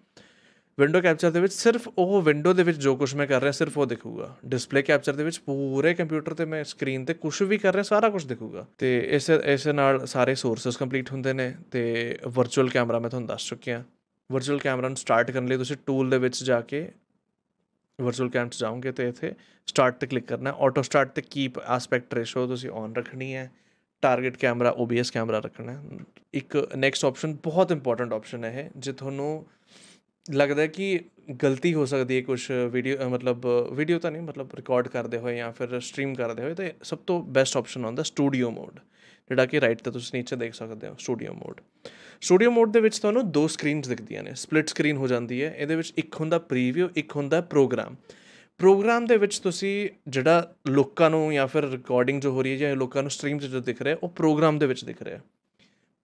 ਵਿੰਡੋ ਕੈਪਚਰ ਦੇ ਵਿੱਚ ਸਿਰਫ ਉਹ ਵਿੰਡੋ ਦੇ ਵਿੱਚ ਜੋ ਕੁਝ ਮੈਂ ਕਰ ਰਿਹਾ, ਸਿਰਫ ਉਹ ਦਿਖੂਗਾ। ਡਿਸਪਲੇ ਕੈਪਚਰ ਦੇ ਵਿੱਚ ਪੂਰੇ ਕੰਪਿਊਟਰ ਤੇ ਮੈਂ ਸਕਰੀਨ ਤੇ ਕੁਝ ਵੀ ਕਰ ਰਿਹਾ, ਸਾਰਾ ਕੁਝ ਦਿਖੂਗਾ। ਤੇ ਇਸ ਇਸ ਨਾਲ ਸਾਰੇ ਸੋਰਸਸ ਕੰਪਲੀਟ ਹੁੰਦੇ ਨੇ ਤੇ ਵਰਚੁਅਲ ਕੈਮਰਾ ਮੈਂ ਤੁਹਾਨੂੰ ਦੱਸ ਚੁੱਕਿਆ। ਵਰਚੁਅਲ ਕੈਮਰਾ ਨੂੰ ਸਟਾਰਟ ਕਰਨ ਲਈ ਤੁਸੀਂ ਟੂਲ ਦੇ ਵਿੱਚ ਜਾ ਕੇ ਵਰਚੁਅਲ ਕੈਮ 'ਚ ਜਾਓਗੇ ਤੇ ਇੱਥੇ ਸਟਾਰਟ ਤੇ ਕਲਿੱਕ ਕਰਨਾ ਆਟੋ ਸਟਾਰਟ ਤੇ ਕੀਪ ਐਸਪੈਕਟ ਰੇਸ਼ੋ ਤੁਸੀਂ ਔਨ ਰੱਖਣੀ ਹੈ। ਟਾਰਗੇਟ ਕੈਮਰਾ OBS ਕੈਮਰਾ ਰੱਖਣਾ ਇੱਕ ਨੈਕਸਟ ਆਪਸ਼ਨ ਬਹੁਤ ਇੰਪੋਰਟੈਂਟ ਆਪਸ਼ਨ ਹੈ ਇਹ, ਜੇ ਤੁਹਾਨੂੰ ਲੱਗਦਾ ਕਿ ਗਲਤੀ ਹੋ ਸਕਦੀ ਹੈ ਕੁਝ ਵੀਡੀਓ ਮਤਲਬ ਵੀਡੀਓ ਤਾਂ ਨਹੀਂ, ਮਤਲਬ ਰਿਕਾਰਡ ਕਰਦੇ ਹੋਏ ਜਾਂ ਫਿਰ ਸਟ੍ਰੀਮ ਕਰਦੇ ਹੋਏ, ਤੇ ਸਭ ਤੋਂ ਬੈਸਟ ਆਪਸ਼ਨ ਹੁੰਦਾ ਸਟੂਡੀਓ ਮੋਡ ਜਿਹੜਾ ਕਿ ਰਾਈਟ ਤੇ ਤੁਸੀਂ ਨੀਚੇ ਦੇਖ ਸਕਦੇ ਹੋ ਸਟੂਡੀਓ ਮੋਡ ਸਟੂਡੀਓ ਮੋਡ ਦੇ ਵਿੱਚ ਤੁਹਾਨੂੰ ਦੋ ਸਕਰੀਨਸ ਦਿਖਦੀਆਂ ਨੇ। ਸਪਲਿਟ ਸਕਰੀਨ ਹੋ ਜਾਂਦੀ ਹੈ, ਇਹਦੇ ਵਿੱਚ ਇੱਕ ਹੁੰਦਾ ਪ੍ਰੀਵਿਊ ਇੱਕ ਹੁੰਦਾ ਪ੍ਰੋਗਰਾਮ ਪ੍ਰੋਗਰਾਮ ਦੇ ਵਿੱਚ ਤੁਸੀਂ ਜਿਹੜਾ ਲੋਕਾਂ ਨੂੰ ਜਾਂ ਫਿਰ ਰਿਕਾਰਡਿੰਗ ਜੋ ਹੋ ਰਹੀ ਹੈ ਜਾਂ ਲੋਕਾਂ ਨੂੰ ਸਟ੍ਰੀਮ 'ਚ ਜੋ ਦਿਖ ਰਿਹਾ, ਉਹ ਪ੍ਰੋਗਰਾਮ ਦੇ ਵਿੱਚ ਦਿਖ ਰਿਹਾ।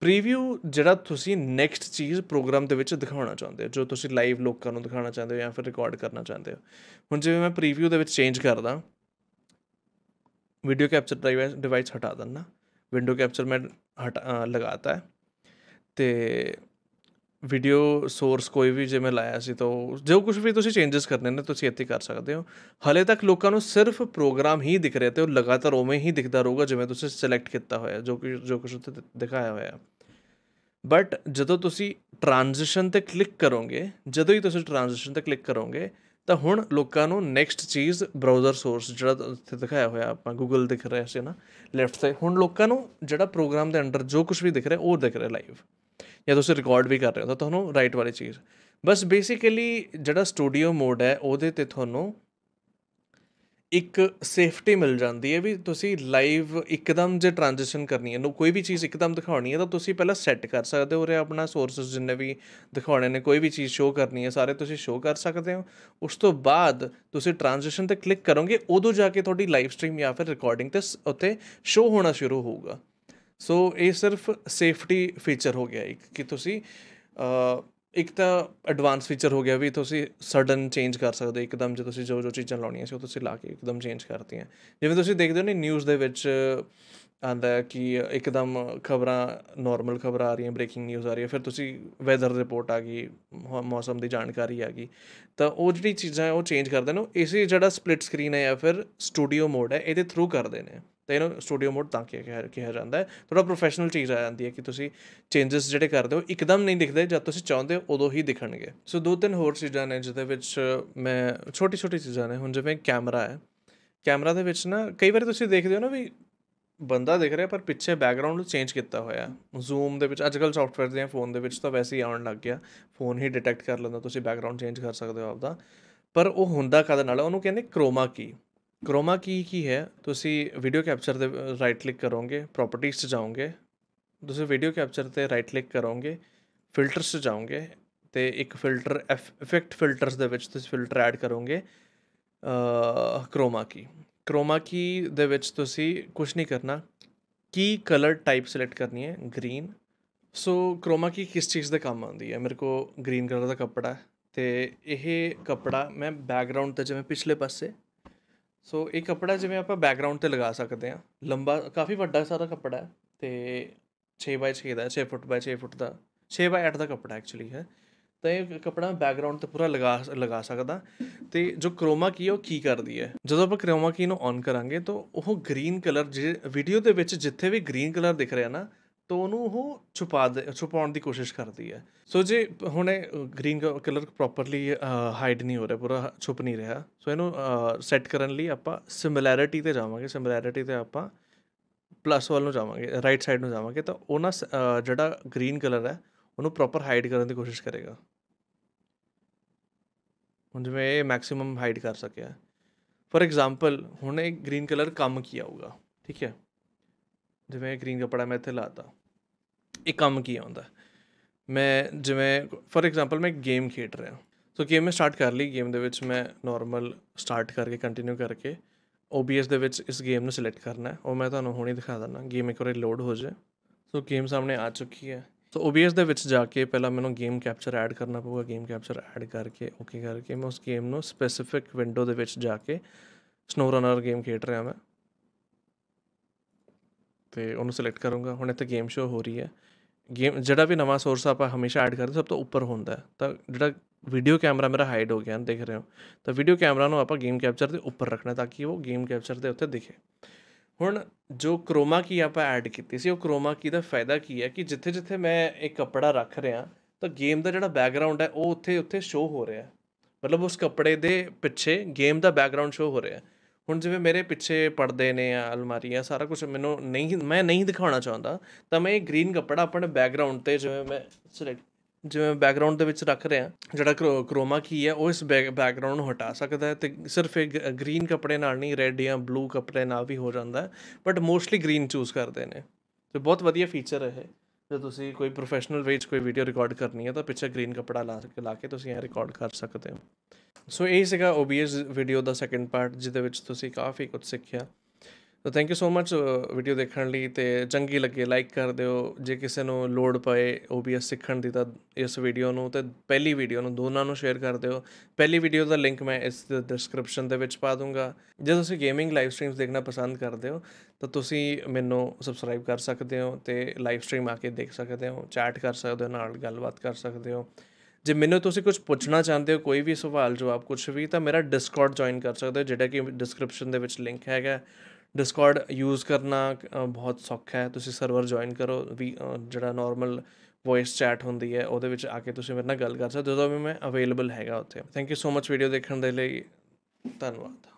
ਪ੍ਰੀਵਿਊ ਜਿਹੜਾ ਤੁਸੀਂ ਨੈਕਸਟ ਚੀਜ਼ ਪ੍ਰੋਗਰਾਮ ਦੇ ਵਿੱਚ ਦਿਖਾਉਣਾ ਚਾਹੁੰਦੇ ਹੋ, ਜੋ ਤੁਸੀਂ ਲਾਈਵ ਲੋਕਾਂ ਨੂੰ ਦਿਖਾਉਣਾ ਚਾਹੁੰਦੇ ਹੋ ਜਾਂ ਫਿਰ ਰਿਕਾਰਡ ਕਰਨਾ ਚਾਹੁੰਦੇ ਹੋ। ਹੁਣ ਜਿਵੇਂ ਮੈਂ ਪ੍ਰੀਵਿਊ ਦੇ ਵਿੱਚ ਚੇਂਜ ਕਰਦਾ ਵੀਡੀਓ ਕੈਪਚਰ ਡਿਵਾਈਸ ਡਿਵਾਈਸ ਹਟਾ ਦਿੰਦਾ। ਵਿੰਡੋ ਕੈਪਚਰ ਮੈਂ ਹਟਾ ਲਗਾਤਾ ਹੈ। ਤੇ ਵੀਡੀਓ ਸੋਰਸ ਕੋਈ ਵੀ ਜਿਵੇਂ ਲਾਇਆ ਸੀ ਤਾਂ ਜੋ ਕੁਝ ਵੀ ਤੁਸੀਂ ਚੇਂਜਸ ਕਰਨੇ ਨੇ, ਤੁਸੀਂ ਇੱਥੇ ਕਰ ਸਕਦੇ ਹੋ। ਹਲੇ ਤੱਕ ਲੋਕਾਂ ਨੂੰ ਸਿਰਫ ਪ੍ਰੋਗਰਾਮ ਹੀ ਦਿਖ ਰਿਹਾ ਤੇ ਉਹ ਲਗਾਤਾਰ ਉਵੇਂ ਹੀ ਦਿਖਦਾ ਰਹੂਗਾ ਜਿਵੇਂ ਤੁਸੀਂ ਸਿਲੈਕਟ ਕੀਤਾ ਹੋਇਆ, ਜੋ ਕਿ ਜੋ ਕੁਝ ਉੱਤੇ ਦਿਖਾਇਆ ਹੋਇਆ। ਬਟ ਜਦੋਂ ਤੁਸੀਂ ਟ੍ਰਾਂਜੀਸ਼ਨ ਤੇ ਕਲਿੱਕ ਕਰੋਗੇ, ਜਦੋਂ ਹੀ ਤੁਸੀਂ ਟ੍ਰਾਂਜੀਸ਼ਨ ਤੇ ਕਲਿੱਕ ਕਰੋਗੇ, ਤਾਂ ਹੁਣ ਲੋਕਾਂ ਨੂੰ ਨੈਕਸਟ ਚੀਜ਼ ਬ੍ਰਾਊਜ਼ਰ ਸੋਰਸ ਜਿਹੜਾ ਉੱਥੇ ਦਿਖਾਇਆ ਹੋਇਆ, ਆਪਾਂ ਗੂਗਲ ਦਿਖ ਰਿਹਾ ਸੀ ਨਾ ਲੈਫਟ ਤੇ ਹੁਣ ਲੋਕਾਂ ਨੂੰ ਜਿਹੜਾ ਪ੍ਰੋਗਰਾਮ ਦੇ ਅੰਡਰ ਜੋ ਕੁਝ ਵੀ ਦਿਖ ਰਿਹਾ, ਉਹ ਦਿਖ ਰਿਹਾ ਲਾਈਵ ਜਾਂ ਤੁਸੀਂ ਰਿਕਾਰਡ ਵੀ ਕਰ ਰਹੇ ਹੋ, ਤਾਂ ਤੁਹਾਨੂੰ ਰਾਈਟ ਵਾਲੀ ਚੀਜ਼। ਬਸ ਬੇਸਿਕਲੀ ਜਿਹੜਾ ਸਟੂਡੀਓ ਮੋਡ ਹੈ, ਉਹਦੇ ਤੇ ਤੁਹਾਨੂੰ ਇੱਕ ਸੇਫਟੀ ਮਿਲ ਜਾਂਦੀ ਹੈ ਵੀ ਤੁਸੀਂ ਲਾਈਵ ਇੱਕਦਮ ਜੇ ਟ੍ਰਾਂਜੀਸ਼ਨ ਕਰਨੀ ਹੈ, ਨੂੰ ਕੋਈ ਵੀ ਚੀਜ਼ ਇੱਕਦਮ ਦਿਖਾਉਣੀ ਹੈ, ਤਾਂ ਤੁਸੀਂ ਪਹਿਲਾਂ ਸੈੱਟ ਕਰ ਸਕਦੇ ਹੋ ਉਰੇ ਆਪਣਾ ਸੋਰਸਸ ਜਿੰਨੇ ਵੀ ਦਿਖਾਉਣੇ ਨੇ, ਕੋਈ ਵੀ ਚੀਜ਼ ਸ਼ੋ ਕਰਨੀ ਹੈ, ਸਾਰੇ ਤੁਸੀਂ ਸ਼ੋ ਕਰ ਸਕਦੇ ਹੋ। ਉਸ ਤੋਂ ਬਾਅਦ ਤੁਸੀਂ ਟ੍ਰਾਂਜੀਸ਼ਨ ਤੇ ਕਲਿੱਕ ਕਰੋਗੇ, ਉਦੋਂ ਜਾ ਕੇ ਤੁਹਾਡੀ ਲਾਈਵ ਸਟ੍ਰੀਮ ਜਾਂ ਫਿਰ ਰਿਕਾਰਡਿੰਗ ਤੇ ਉੱਤੇ ਸ਼ੋ ਹੋਣਾ ਸ਼ੁਰੂ ਹੋਊਗਾ। ਸੋ ਇਹ ਸਿਰਫ ਸੇਫਟੀ ਫੀਚਰ ਹੋ ਗਿਆ ਇੱਕ, ਕਿ ਤੁਸੀਂ ਇੱਕ ਤਾਂ ਐਡਵਾਂਸ ਫੀਚਰ ਹੋ ਗਿਆ ਵੀ ਤੁਸੀਂ ਸਡਨ ਚੇਂਜ ਕਰ ਸਕਦੇ ਇੱਕਦਮ ਜੇ ਤੁਸੀਂ ਜੋ ਜੋ ਚੀਜ਼ਾਂ ਲਾਉਣੀਆਂ ਸੀ ਉਹ ਤੁਸੀਂ ਲਾ ਕੇ ਇੱਕਦਮ ਚੇਂਜ ਕਰਤੀਆਂ। ਜਿਵੇਂ ਤੁਸੀਂ ਦੇਖਦੇ ਹੋ ਨੇ ਨਿਊਜ਼ ਦੇ ਵਿੱਚ ਆਂਦਾ ਕਿ ਇੱਕਦਮ ਖਬਰਾਂ ਨਾਰਮਲ ਖਬਰਾਂ ਆ ਰਹੀਆਂ ਬ੍ਰੇਕਿੰਗ ਨਿਊਜ਼ ਆ ਰਹੀ ਹੈ, ਫਿਰ ਤੁਸੀਂ ਵੈਦਰ ਰਿਪੋਰਟ ਆ ਗਈ ਮੌਸਮ ਦੀ ਜਾਣਕਾਰੀ ਆ ਗਈ, ਤਾਂ ਉਹ ਜਿਹੜੀ ਚੀਜ਼ਾਂ ਉਹ ਚੇਂਜ ਕਰਦੇ ਨੇ ਇਸੇ ਜਿਹੜਾ ਸਪਲਿਟ ਸਕਰੀਨ ਹੈ ਜਾਂ ਫਿਰ ਸਟੂਡੀਓ ਮੋਡ ਹੈ, ਇਹਦੇ ਥਰੂ ਕਰਦੇ ਨੇ। ਤਾਂ ਇਹਨੂੰ ਸਟੂਡੀਓ ਮੋਡ ਤਾਂ ਕਿਹਾ ਕਿਹਾ ਜਾਂਦਾ ਹੈ। ਥੋੜਾ ਪ੍ਰੋਫੈਸ਼ਨਲ ਚੀਜ਼ ਆ ਜਾਂਦੀ ਹੈ ਕਿ ਤੁਸੀਂ ਚੇਂਜਸ ਜਿਹੜੇ ਕਰਦੇ ਹੋ, ਇੱਕਦਮ ਨਹੀਂ ਦਿਖਦੇ, ਜਦ ਤੁਸੀਂ ਚਾਹੁੰਦੇ ਹੋ, ਉਦੋਂ ਹੀ ਦਿਖਣਗੇ। ਸੋ ਦੋ ਤਿੰਨ ਹੋਰ ਚੀਜ਼ਾਂ ਨੇ ਜਿਹਦੇ ਵਿੱਚ ਮੈਂ ਛੋਟੀ ਛੋਟੀ ਚੀਜ਼ਾਂ ਨੇ। ਹੁਣ ਜਿਵੇਂ ਕੈਮਰਾ ਹੈ। ਕੈਮਰਾ ਦੇ ਵਿੱਚ ਨਾ ਕਈ ਵਾਰੀ ਤੁਸੀਂ ਦੇਖਦੇ ਹੋ ਨਾ ਵੀ ਬੰਦਾ ਦਿਖ ਰਿਹਾ, ਪਰ ਪਿੱਛੇ ਬੈਕਗ੍ਰਾਉਂਡ ਨੂੰ ਚੇਂਜ ਕੀਤਾ ਹੋਇਆ। ਜ਼ੂਮ ਦੇ ਵਿੱਚ ਅੱਜਕੱਲ ਸੌਫਟਵੇਅਰ ਦੇ ਫੋਨ ਦੇ ਵਿੱਚ ਤਾਂ ਵੈਸੇ ਹੀ ਆਉਣ ਲੱਗ ਗਿਆ। ਫੋਨ ਹੀ ਡਿਟੈਕਟ ਕਰ ਲੈਂਦਾ, ਤੁਸੀਂ ਬੈਕਗ੍ਰਾਉਂਡ ਚੇਂਜ ਕਰ ਸਕਦੇ ਹੋ ਆਪਦਾ। ਪਰ ਉਹ ਹੁੰਦਾ ਕਦ ਨਾਲ? ਉਹਨੂੰ ਕਹਿੰਦੇ ਕ੍ਰੋਮਾ ਕੀ ਕ੍ਰੋਮਾ ਕੀ ਕੀ ਹੈ? ਤੁਸੀਂ ਵੀਡੀਓ ਕੈਪਚਰ ਦੇ ਰਾਈਟ ਕਲਿੱਕ ਕਰੋਗੇ ਪ੍ਰੋਪਰਟੀਜ਼ 'ਚ ਜਾਓਗੇ, ਤੁਸੀਂ ਵੀਡੀਓ ਕੈਪਚਰ ਤੇ ਰਾਈਟ ਕਲਿੱਕ ਕਰੋਗੇ ਫਿਲਟਰਸ 'ਚ ਜਾਓਗੇ ਤੇ ਇੱਕ ਫਿਲਟਰ ਇਫੈਕਟ ਫਿਲਟਰਸ ਦੇ ਵਿੱਚ ਤੁਸੀਂ ਫਿਲਟਰ ਐਡ ਕਰੋਗੇ ਕ੍ਰੋਮਾ ਕੀ ਕ੍ਰੋਮਾ ਕੀ ਦੇ ਵਿੱਚ ਤੁਸੀਂ ਕੁਝ ਨਹੀਂ ਕਰਨਾ। ਕੀ ਕਲਰ ਟਾਈਪ ਸਿਲੈਕਟ ਕਰਨੀ ਹੈ ਗ੍ਰੀਨ ਸੋ ਕ੍ਰੋਮਾ ਕੀ ਕਿਸ ਚੀਜ਼ ਦੇ ਕੰਮ ਆਉਂਦੀ ਹੈ? ਮੇਰੇ ਕੋ ਗ੍ਰੀਨ ਕਲਰ ਦਾ ਕੱਪੜਾ ਤੇ ਇਹ ਕੱਪੜਾ ਮੈਂ ਬੈਕਗ੍ਰਾਉਂਡ ਤੇ ਜਿਵੇਂ ਪਿਛਲੇ ਪਾਸੇ ਸੋ ਇਹ ਕੱਪੜਾ ਜਿਵੇਂ ਆਪਾਂ ਬੈਕਗ੍ਰਾਉਂਡ ਤੇ ਲਗਾ ਸਕਦੇ ਆ ਲੰਬਾ, ਕਾਫੀ ਵੱਡਾ ਸਾਰਾ ਕੱਪੜਾ ਹੈ ਤੇ 6x6 ਦਾ 6 ਫੁੱਟ ਬਾਈ 6 ਫੁੱਟ ਦਾ 6x8 ਦਾ ਕੱਪੜਾ ਐਕਚੁਅਲੀ ਹੈ। ਤਾਂ ਇਹ ਕੱਪੜਾ ਬੈਕਗ੍ਰਾਉਂਡ ਤੇ ਪੂਰਾ ਲਗਾ ਲਗਾ ਸਕਦਾ। ਤੇ ਜੋ ਕਰੋਮਾ ਕੀ ਉਹ ਕੀ ਕਰਦੀ ਹੈ। ਜਦੋਂ ਆਪਾਂ ਕਰੋਮਾ ਕੀ ਨੂੰ ਔਨ ਕਰਾਂਗੇ, ਤਾਂ ਉਹ ਗ੍ਰੀਨ ਕਲਰ ਜਿਹੜੇ ਵੀਡੀਓ ਦੇ ਵਿੱਚ ਜਿੱਥੇ ਵੀ ਗ੍ਰੀਨ ਕਲਰ ਦਿਖ ਰਿਹਾ ਨਾ ਤਾਂ ਉਹਨੂੰ ਉਹ ਛੁਪਾ ਦੇ, ਛੁਪਾਉਣ ਦੀ ਕੋਸ਼ਿਸ਼ ਕਰਦੀ ਹੈ। ਸੋ ਜੇ ਹੁਣ ਹੁਣੇ ਗ੍ਰੀਨ ਕਲਰ ਪ੍ਰੋਪਰਲੀ ਹਾਈਡ ਨਹੀਂ ਹੋ ਰਿਹਾ, ਪੂਰਾ ਛੁਪ ਨਹੀਂ ਰਿਹਾ। ਸੋ ਇਹਨੂੰ ਸੈੱਟ ਕਰਨ ਲਈ ਆਪਾਂ ਸਿਮਿਲੈਰਿਟੀ ਤੇ ਜਾਵਾਂਗੇ। ਸਿਮਿਲੈਰਿਟੀ ਤੇ ਆਪਾਂ ਪਲੱਸ ਵੱਲ ਨੂੰ ਜਾਵਾਂਗੇ ਰਾਈਟ ਸਾਈਡ ਨੂੰ ਜਾਵਾਂਗੇ। ਤਾਂ ਉਹਨਾਂ ਨਾ ਜਿਹੜਾ ਗ੍ਰੀਨ ਕਲਰ ਹੈ, ਉਹਨੂੰ ਪ੍ਰੋਪਰ ਹਾਈਡ ਕਰਨ ਦੀ ਕੋਸ਼ਿਸ਼ ਕਰੇਗਾ। ਹੁਣ ਜਿਵੇਂ ਇਹ ਮੈਕਸਿਮਮ ਹਾਈਡ ਕਰ ਸਕਿਆ ਫੋਰ ਐਗਜ਼ਾਮਪਲ ਹੁਣ ਇਹ ਗ੍ਰੀਨ ਕਲਰ ਕੰਮ ਕੀ ਆਊਗਾ? ਠੀਕ ਹੈ। ਜਿਵੇਂ ਗ੍ਰੀਨ ਕਪੜਾ ਮੈਂ ਇੱਥੇ ਲਾਤਾ। ਇਹ ਕੰਮ ਕੀ ਆਉਂਦਾ ਮੈਂ ਜਿਵੇਂ ਫੋਰ ਐਗਜ਼ਾਮਪਲ ਮੈਂ ਗੇਮ ਖੇਡ ਰਿਹਾ। ਸੋ ਗੇਮ ਮੈਂ ਸਟਾਰਟ ਕਰ ਲਈ। ਗੇਮ ਦੇ ਵਿੱਚ ਮੈਂ ਨਾਰਮਲ ਸਟਾਰਟ ਕਰਕੇ ਕੰਟੀਨਿਊ ਕਰਕੇ OBS ਦੇ ਵਿੱਚ ਇਸ ਗੇਮ ਨੂੰ ਸਿਲੈਕਟ ਕਰਨਾ ਹੈ। ਉਹ ਮੈਂ ਤੁਹਾਨੂੰ ਹੁਣੇ ਦਿਖਾ ਦਿੰਦਾ। ਗੇਮ ਇੱਕ ਵਾਰੀ ਲੋਡ ਹੋ ਜਾਏ। ਸੋ ਗੇਮ ਸਾਹਮਣੇ ਆ ਚੁੱਕੀ ਹੈ। ਸੋ OBS ਦੇ ਵਿੱਚ ਜਾ ਕੇ ਪਹਿਲਾਂ ਮੈਨੂੰ ਗੇਮ ਕੈਪਚਰ ਐਡ ਕਰਨਾ ਪਊਗਾ। ਗੇਮ ਕੈਪਚਰ ਐਡ ਕਰਕੇ ਓਕੇ ਕਰਕੇ ਮੈਂ ਉਸ ਗੇਮ ਨੂੰ ਸਪੈਸੀਫਿਕ ਵਿੰਡੋ ਦੇ ਵਿੱਚ ਜਾ ਕੇ ਸਨੋ ਰਨਰ ਗੇਮ ਖੇਡ ਰਿਹਾ ਮੈਂ। ਤੇ ਉਹਨੂੰ ਸਿਲੈਕਟ ਕਰੂੰਗਾ। ਹੁਣ ਇੱਥੇ ਗੇਮ ਸ਼ੋ ਹੋ ਰਹੀ ਹੈ। ਗੇਮ, ਜਿਹੜਾ ਵੀ ਨਵਾਂ ਸੋਰਸ ਆਪਾਂ ਹਮੇਸ਼ਾ ਐਡ ਕਰਦੇ ਸਭ ਤੋਂ ਉੱਪਰ ਹੁੰਦਾ ਤਾਂ ਜਿਹੜਾ ਵੀਡੀਓ ਕੈਮਰਾ ਮੇਰਾ ਹਾਈਡ ਹੋ ਗਿਆ ਦੇਖ ਰਹੇ ਹੋ। ਤਾਂ ਵੀਡੀਓ ਕੈਮਰਾ ਨੂੰ ਆਪਾਂ ਗੇਮ ਕੈਪਚਰ ਦੇ ਉੱਪਰ ਰੱਖਣਾ ਤਾਂ ਕਿ ਉਹ ਗੇਮ ਕੈਪਚਰ ਦੇ ਉੱਤੇ ਦਿਖੇ। ਹੁਣ ਜੋ ਕ੍ਰੋਮਾ ਕੀ ਆਪਾਂ ਐਡ ਕੀਤੀ ਸੀ, ਉਹ ਕ੍ਰੋਮਾ ਕੀ ਦਾ ਫਾਇਦਾ ਕੀ ਹੈ ਕਿ ਜਿੱਥੇ ਜਿੱਥੇ ਮੈਂ ਇੱਕ ਕੱਪੜਾ ਰੱਖ ਰਿਹਾ, ਤਾਂ ਗੇਮ ਦਾ ਜਿਹੜਾ ਬੈਕਗ੍ਰਾਉਂਡ ਹੈ, ਉਹ ਉੱਥੇ ਉੱਥੇ ਸ਼ੋ ਹੋ ਰਿਹਾ ਮਤਲਬ ਉਸ ਕੱਪੜੇ ਦੇ ਪਿੱਛੇ ਗੇਮ ਦਾ ਬੈਕਗ੍ਰਾਉਂਡ ਸ਼ੋ ਹੋ ਰਿਹਾ ਹੁਣ ਜਿਵੇਂ ਮੇਰੇ ਪਿੱਛੇ ਪਰਦੇ ਨੇ ਆ ਅਲਮਾਰੀਆਂ ਸਾਰਾ ਕੁਝ ਮੈਨੂੰ ਨਹੀਂ, ਮੈਂ ਨਹੀਂ ਦਿਖਾਉਣਾ ਚਾਹੁੰਦਾ, ਤਾਂ ਮੈਂ ਇਹ ਗ੍ਰੀਨ ਕੱਪੜਾ ਆਪਣੇ ਬੈਕਗ੍ਰਾਉਂਡ ਤੇ ਜਿਵੇਂ ਮੈਂ ਸਿਲੈਕਟ ਜਿਵੇਂ ਬੈਕਗ੍ਰਾਉਂਡ ਦੇ ਵਿੱਚ ਰੱਖ ਰਿਹਾ, ਜਿਹੜਾ ਕਰੋਮਾ ਕੀ ਹੈ ਉਹ ਇਸ ਬੈਕਗ੍ਰਾਉਂਡ ਨੂੰ ਹਟਾ ਸਕਦਾ ਹੈ ਤੇ ਸਿਰਫ ਇੱਕ ਗ੍ਰੀਨ ਕੱਪੜੇ ਨਾਲ ਨਹੀਂ ਰੈੱਡ ਜਾਂ ਬਲੂ ਕੱਪੜੇ ਨਾਲ ਵੀ ਹੋ ਜਾਂਦਾ ਹੈ ਬਟ ਮੋਸਟਲੀ ਗ੍ਰੀਨ ਚੂਜ਼ ਕਰਦੇ ਨੇ, ਤੇ ਬਹੁਤ ਵਧੀਆ ਫੀਚਰ ਹੈ ਇਹ। ਜੇ ਤੁਸੀਂ ਕੋਈ ਪ੍ਰੋਫੈਸ਼ਨਲ ਵੇ 'ਚ ਕੋਈ ਵੀਡੀਓ ਰਿਕਾਰਡ ਕਰਨੀ ਹੈ ਤਾਂ ਪਿੱਛੇ ਗ੍ਰੀਨ ਕੱਪੜਾ ਲਾ ਕੇ ਲਾ ਕੇ ਤੁਸੀਂ ਇਹ ਰਿਕਾਰਡ ਕਰ ਸਕਦੇ ਹੋ। ਸੋ ਇਹ ਸੀਗਾ OBS ਵੀਡੀਓ ਦਾ ਸੈਕੰਡ ਪਾਰਟ ਜਿਹਦੇ ਵਿੱਚ ਤੁਸੀਂ ਕਾਫੀ ਕੁਝ ਸਿੱਖਿਆ। ਤਾਂ thank you so much video ਦੇਖਣ ਲਈ ਤੇ ਚੰਗੀ ਲੱਗੇ ਲਾਈਕ ਕਰ ਦਿਓ। ਜੇ ਕਿਸੇ ਨੂੰ ਲੋੜ ਪਏ OBS ਸਿੱਖਣ ਦੀ ਤਾਂ ਇਸ ਵੀਡੀਓ ਨੂੰ ਤੇ ਪਹਿਲੀ ਵੀਡੀਓ ਨੂੰ ਦੋਨਾਂ ਨੂੰ ਸ਼ੇਅਰ ਕਰ ਦਿਓ। ਪਹਿਲੀ ਵੀਡੀਓ ਦਾ ਲਿੰਕ ਮੈਂ ਇਸ ਡਿਸਕ੍ਰਿਪਸ਼ਨ ਦੇ ਵਿੱਚ ਪਾ ਦੂੰਗਾ। ਜੇ ਤੁਸੀਂ ਗੇਮਿੰਗ ਲਾਈਵ ਸਟ੍ਰੀਮਸ ਦੇਖਣਾ ਪਸੰਦ ਕਰਦੇ ਹੋ, ਤਾਂ ਤੁਸੀਂ ਮੈਨੂੰ ਸਬਸਕ੍ਰਾਈਬ ਕਰ ਸਕਦੇ ਹੋ ਤੇ ਲਾਈਵ ਸਟ੍ਰੀਮ ਆ ਕੇ ਦੇਖ ਸਕਦੇ ਹੋ ਚੈਟ ਕਰ ਸਕਦੇ ਹੋ, ਨਾਲ ਗੱਲਬਾਤ ਕਰ ਸਕਦੇ ਹੋ। ਜੇ ਮੈਨੂੰ ਤੁਸੀਂ ਕੁਝ ਪੁੱਛਣਾ ਚਾਹੁੰਦੇ ਹੋ, ਕੋਈ ਵੀ ਸਵਾਲ, ਜਵਾਬ ਕੁਝ ਵੀ, ਤਾਂ ਮੇਰਾ ਡਿਸਕਾਰਡ ਜੁਆਇਨ ਕਰ ਸਕਦੇ ਹੋ, ਜਿਹੜਾ ਕਿ ਡਿਸਕ੍ਰਿਪਸ਼ਨ ਦੇ ਵਿੱਚ ਲਿੰਕ ਹੈਗਾ। ਡਿਸਕਾਰਡ ਯੂਜ਼ ਕਰਨਾ ਬਹੁਤ ਸੌਖਾ ਹੈ। ਤੁਸੀਂ ਸਰਵਰ ਜੁਆਇਨ ਕਰੋ, ਵੀ ਜਿਹੜਾ ਨਾਰਮਲ ਵੌਇਸ ਚੈਟ ਹੁੰਦੀ ਹੈ, ਉਹਦੇ ਵਿੱਚ ਆ ਕੇ ਤੁਸੀਂ ਮੇਰੇ ਨਾਲ ਗੱਲ ਕਰ ਸਕਦੇ ਹੋ ਜਦੋਂ ਵੀ ਮੈਂ ਅਵੇਲੇਬਲ ਹੈਗਾ ਉੱਥੇ। Thank you so much video ਦੇਖਣ ਦੇ ਲਈ। ਧੰਨਵਾਦ।